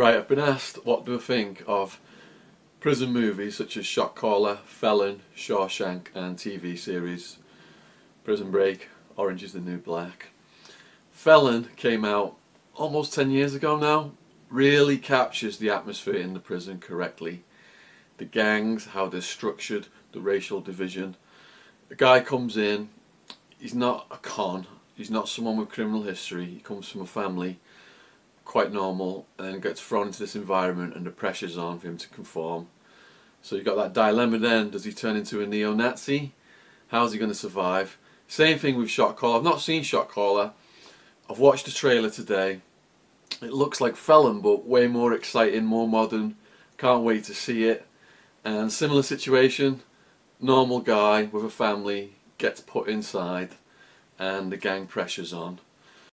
Right, I've been asked what do I think of prison movies such as Shot Caller, Felon, Shawshank and TV series Prison Break, Orange is the New Black. Felon came out almost 10 years ago now, really captures the atmosphere in the prison correctly. The gangs, how they're structured, the racial division. A guy comes in, he's not a con, he's not someone with criminal history, he comes from a family quite normal and then gets thrown into this environment and the pressure's on for him to conform. So you've got that dilemma then, does he turn into a neo-Nazi? How's he going to survive? Same thing with Shot Caller. I've not seen Shot Caller. I've watched the trailer today. It looks like Felon but way more exciting, more modern. Can't wait to see it. And similar situation, normal guy with a family gets put inside and the gang pressure's on.